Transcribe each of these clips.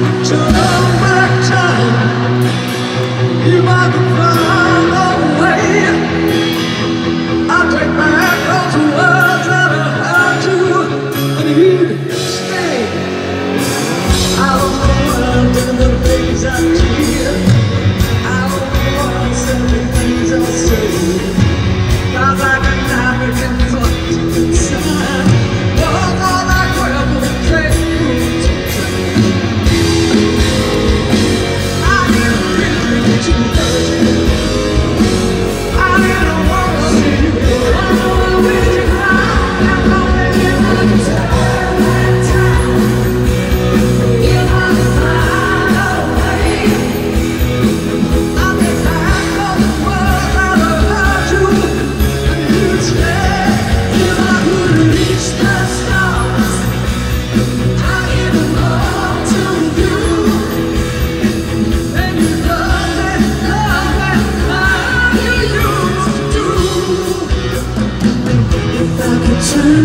want to love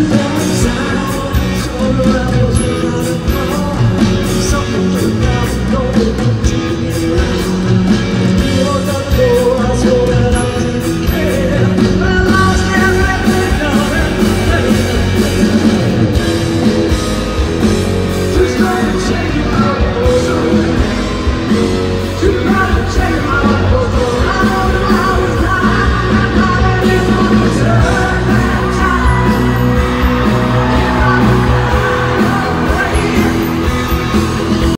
Back